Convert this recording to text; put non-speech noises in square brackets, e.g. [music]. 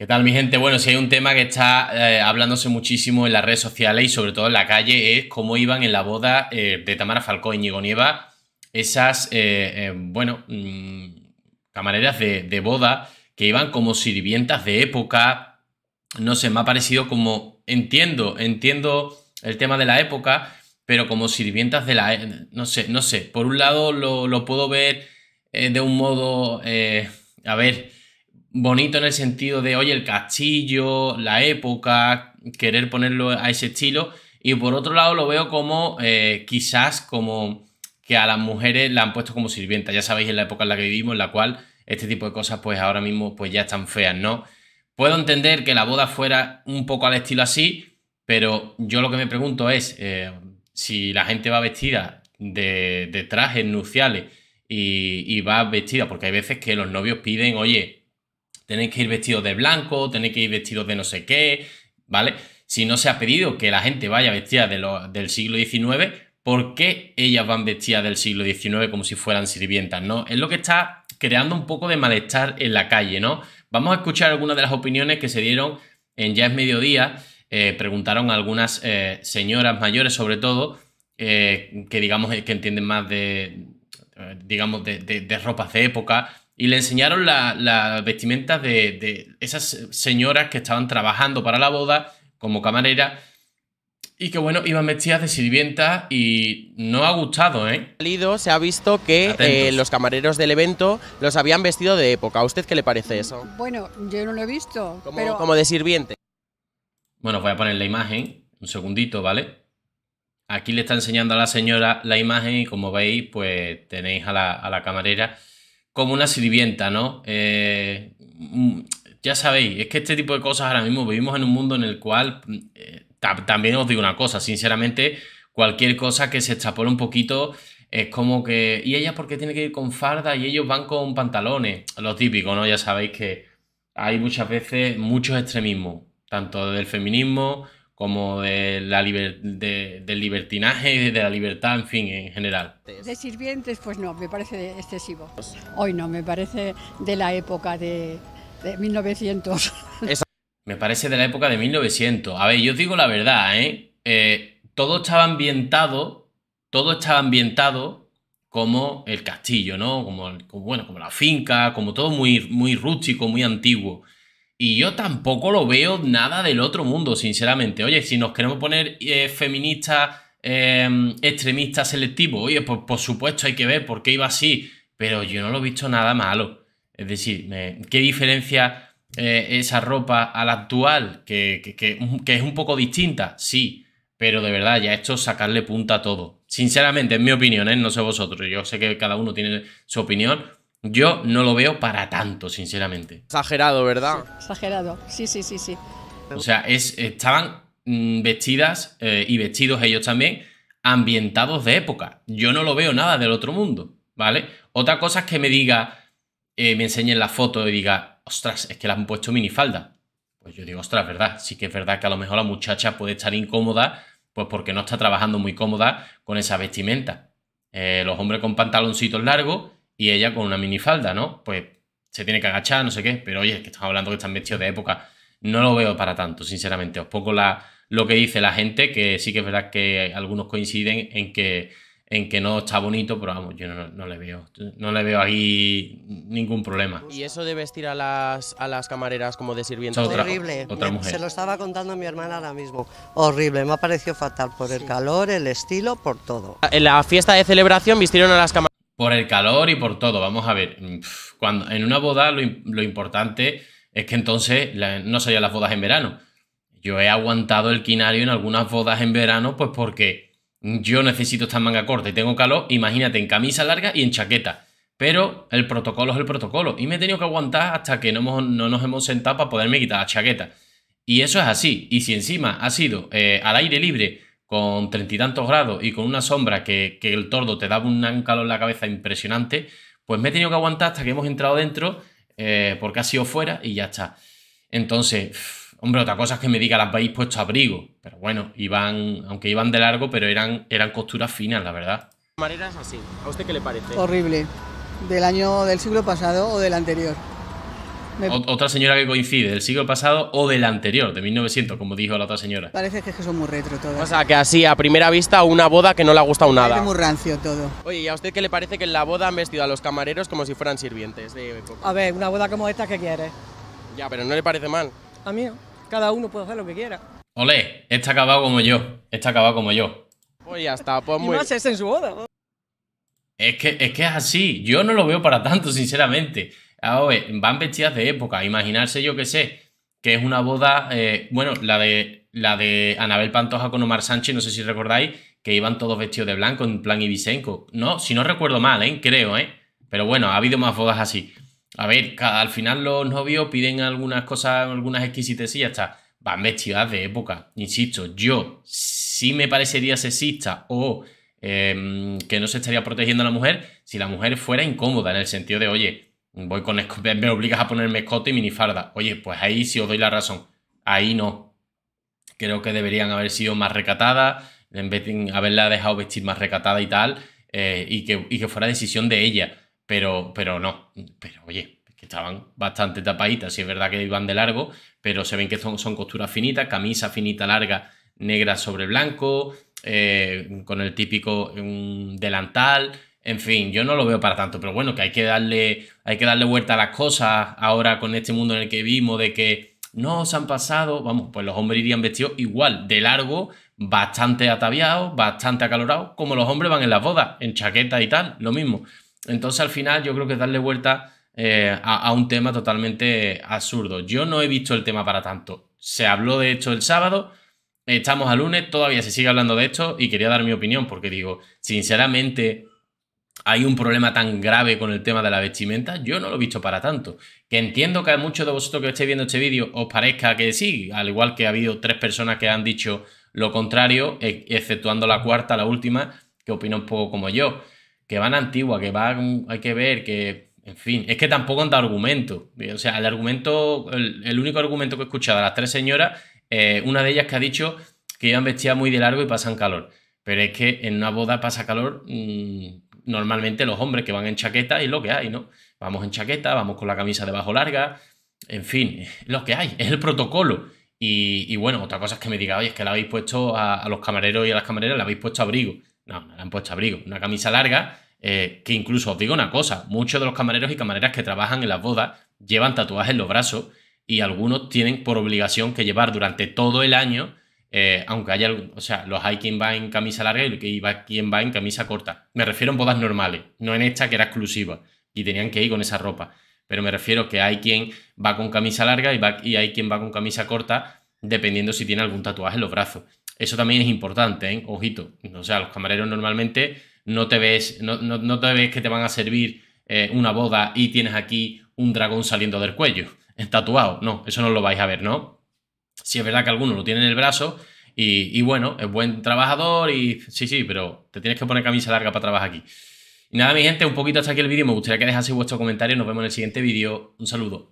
¿Qué tal, mi gente? Bueno, si hay un tema que está eh, hablándose muchísimo en las redes sociales y sobre todo en la calle es cómo iban en la boda eh, de Tamara Falcó y Ñigo Nieva esas, eh, bueno, mm, camareras de, de, boda que iban como sirvientas de época. No sé, me ha parecido como, entiendo, entiendo el tema de la época, pero como sirvientas de la... No sé, no sé. Por un lado lo, lo puedo ver de un modo... a ver bonito en el sentido de, oye, el castillo, la época, querer ponerlo a ese estilo. Y por otro lado lo veo como eh, quizás como que a las mujeres la han puesto como sirvienta. Ya sabéis en la época en la que vivimos, en la cual este tipo de cosas pues ahora mismo pues ya están feas, ¿no? Puedo entender que la boda fuera un poco al estilo así, pero yo lo que me pregunto es eh, si la gente va vestida de, de trajes nupciales y, y va vestida, porque hay veces que los novios piden, oye, tenéis que ir vestidos de blanco, tenéis que ir vestidos de no sé qué, ¿vale? Si no se ha pedido que la gente vaya vestida de del siglo XIX, ¿por qué ellas van vestidas del siglo XIX como si fueran sirvientas, ¿no? Es lo que está creando un poco de malestar en la calle, ¿no? Vamos a escuchar algunas de las opiniones que se dieron en Ya es mediodía. Eh, preguntaron algunas eh, señoras mayores, sobre todo, eh, que digamos que entienden más de, digamos, de, de ropas de época, y le enseñaron las la vestimentas de, esas señoras que estaban trabajando para la boda como camarera y que bueno, iban vestidas de sirvienta y no ha gustado, ¿eh? Se ha visto que eh, los camareros del evento los habían vestido de época. ¿A usted qué le parece eso? Bueno, yo no lo he visto. Como, pero... como de sirviente. Bueno, voy a poner la imagen, un segundito, ¿vale? Aquí le está enseñando a la señora la imagen y como veis, pues tenéis a la, a la camarera como una sirvienta, ¿no? Eh, mm, ya sabéis, es que este tipo de cosas ahora mismo vivimos en un mundo en el cual, eh, también os digo una cosa, sinceramente, cualquier cosa que se extrapole un poquito es como que, ¿y ella por qué tiene que ir con farda y ellos van con pantalones? Lo típico, ¿no? Ya sabéis que hay muchas veces muchos extremismos, tanto del feminismo como de la del libertinaje y de la libertad, en fin, en general. De sirvientes, pues no, me parece excesivo. Hoy no, me parece de la época de, 1900. [laughs] Me parece de la época de 1900. A ver, yo os digo la verdad, ¿eh? ¿eh? Todo estaba ambientado, todo estaba ambientado como el castillo, ¿no? Como, como, bueno, como la finca, como todo muy, muy rústico, muy antiguo. Y yo tampoco lo veo nada del otro mundo, sinceramente. Oye, si nos queremos poner eh, feministas em, extremistas selectivos, oye, pues por supuesto hay que ver por qué iba así, pero yo no lo he visto nada malo. Es decir, ¿qué diferencia eh, esa ropa a la actual? Que, que, es un poco distinta, sí, pero de verdad, ya esto sacarle punta a todo. Sinceramente, en mi opinión, ¿eh? no sé vosotros, yo sé que cada uno tiene su opinión, yo no lo veo para tanto, sinceramente. Exagerado, ¿verdad? exagerado, sí, sí, sí, sí. O sea, es, estaban mm, vestidas eh, y vestidos ellos también ambientados de época. Yo no lo veo nada del otro mundo, ¿vale? Otra cosa es que me diga, eh, me enseñen la foto y diga, ostras, es que le han puesto minifalda. Pues yo digo, ostras, ¿verdad? Sí que es verdad que a lo mejor la muchacha puede estar incómoda, pues porque no está trabajando muy cómoda con esa vestimenta. Eh, los hombres con pantaloncitos largos y ella con una minifalda, ¿no? Pues se tiene que agachar, no sé qué, pero oye, es que estamos hablando que están vestidos de época. No lo veo para tanto, sinceramente. Os pongo la, lo que dice la gente, que sí que es verdad que algunos coinciden en que, en que no está bonito, pero vamos, yo no, le veo no le veo ahí ningún problema. ¿Y eso de vestir a las, a las camareras como de sirvientes? horrible. Se lo estaba contando a mi hermana ahora mismo. Horrible, me ha parecido fatal por el calor, el estilo, por todo. En la fiesta de celebración vistieron a las camareras por el calor y por todo. Vamos a ver, mm, cuando, en una boda lo, importante es que entonces no serían las bodas en verano. Yo he aguantado el quinario en algunas bodas en verano, pues porque yo necesito estar manga corta y tengo calor, imagínate, en camisa larga y en chaqueta. Pero el protocolo es el protocolo. Y me he tenido que aguantar hasta que no, nos hemos sentado para poderme quitar la chaqueta. Y eso es así. Y si encima ha sido eh, al aire libre, con treinta y tantos grados y con una sombra que, el tordo te daba un calor en la cabeza impresionante, pues me he tenido que aguantar hasta que hemos entrado dentro, eh, porque ha sido fuera y ya está. Entonces, hombre, otra cosa es que me diga, las habéis puesto abrigo. Pero bueno, iban, aunque iban de largo, pero eran, eran costuras finas, la verdad. es así. ¿A usted qué le parece? Horrible. ¿Del año del siglo pasado o del anterior? Otra señora que coincide del siglo pasado o del anterior, de 1900, como dijo la otra señora. Parece que, son muy retro todas. O sea, que así, a primera vista, una boda que no le ha gustado nada. Parece muy rancio todo. Oye, ¿y a usted qué le parece que en la boda han vestido a los camareros como si fueran sirvientes de época? A ver, una boda como esta, ¿qué quieres? Ya, pero ¿no le parece mal? A mí Cada uno puede hacer lo que quiera. Olé, está acabado como yo. Está acabado como yo. Pues ya está, pues muy... Y más es en su boda. Es que, es que es así. Yo no lo veo para tanto, sinceramente. Ahora, van vestidas de época. Imaginarse, yo que sé, que es una boda. Eh, bueno, la de, la de Anabel Pantoja con Omar Sánchez, no sé si recordáis, que iban todos vestidos de blanco en plan Ibisenco. No, si no recuerdo mal, ¿eh? creo, ¿eh? Pero bueno, ha habido más bodas así. A ver, al final los novios piden algunas cosas, algunas exquisites y ya está. Van vestidas de época. Insisto, yo sí me parecería sexista o em, que no se estaría protegiendo a la mujer si la mujer fuera incómoda en el sentido de, oye, voy con me obligas a ponerme escote y minifarda. Oye, pues ahí sí os doy la razón. Ahí no. Creo que deberían haber sido más recatadas, en vez de haberla dejado vestir más recatada y tal, eh, y, que, que, fuera decisión de ella. Pero, pero no. Pero oye, que estaban bastante tapaditas, sí es verdad que iban de largo, pero se ven que son, son costuras finitas, camisa finita larga, negra sobre blanco, eh, con el típico delantal. En fin, yo no lo veo para tanto, pero bueno, que hay que darle, hay que darle vuelta a las cosas ahora con este mundo en el que vimos de que no se han pasado, vamos, pues los hombres irían vestidos igual, de largo, bastante ataviados, bastante acalorados, como los hombres van en las bodas, en chaqueta y tal, lo mismo. Entonces al final yo creo que darle vuelta eh, a, a, un tema totalmente absurdo. Yo no he visto el tema para tanto. Se habló de esto el sábado, estamos a lunes, todavía se sigue hablando de esto y quería dar mi opinión porque digo, sinceramente hay un problema tan grave con el tema de la vestimenta, yo no lo he visto para tanto. Que entiendo que a muchos de vosotros que estéis viendo este vídeo os parezca que sí, al igual que ha habido tres personas que han dicho lo contrario, e, exceptuando la cuarta, la última, que opina un poco como yo. Que van antigua, que van, hay que ver, que, en fin, es que tampoco han dado argumento. O sea, el argumento, el, único argumento que he escuchado a las tres señoras, eh, una de ellas que ha dicho que iban vestidas muy de largo y pasan calor. Pero es que en una boda pasa calor. Mmm, normalmente los hombres que van en chaqueta es lo que hay, ¿no? Vamos en chaqueta, vamos con la camisa debajo larga, en fin, es lo que hay, es el protocolo. Y, bueno, otra cosa es que me diga, oye, es que le habéis puesto a, los camareros y a las camareras, le habéis puesto abrigo. No, no le han puesto abrigo, una camisa larga, eh, que incluso os digo una cosa, muchos de los camareros y camareras que trabajan en las bodas llevan tatuajes en los brazos y algunos tienen por obligación que llevar durante todo el año eh, aunque haya, o sea, los hay quien va en camisa larga y quien va en camisa corta. Me refiero en bodas normales, no en esta que era exclusiva y tenían que ir con esa ropa. Pero me refiero que hay quien va con camisa larga y, va, y hay quien va con camisa corta, dependiendo si tiene algún tatuaje en los brazos. Eso también es importante, ¿eh? ojito. O sea, los camareros normalmente no te ves, no, no, te ves que te van a servir eh, una boda y tienes aquí un dragón saliendo del cuello, [laughs] tatuado. No, eso no lo vais a ver, ¿no? Si es verdad que algunos lo tienen en el brazo y, bueno, es buen trabajador y sí, sí, pero te tienes que poner camisa larga para trabajar aquí. Y nada, mi gente, un poquito hasta aquí el vídeo. Me gustaría que dejaseis vuestro comentario. Nos vemos en el siguiente vídeo. Un saludo.